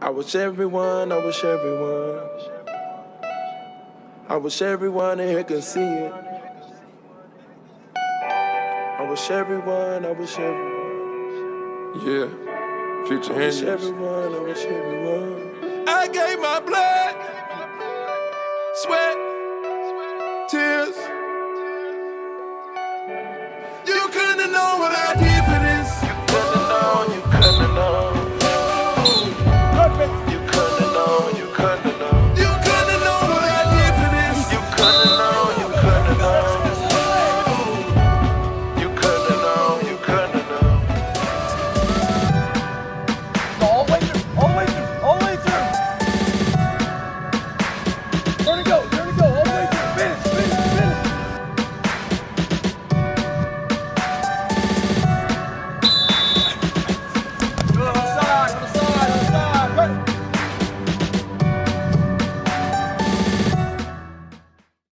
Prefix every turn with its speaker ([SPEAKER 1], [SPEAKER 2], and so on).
[SPEAKER 1] I wish everyone, I wish everyone. I wish everyone in here can see it. I wish everyone, I wish everyone.
[SPEAKER 2] Yeah. Future
[SPEAKER 1] I wish everyone, I wish everyone. I gave my blood, sweat, tears. You couldn't know what I did.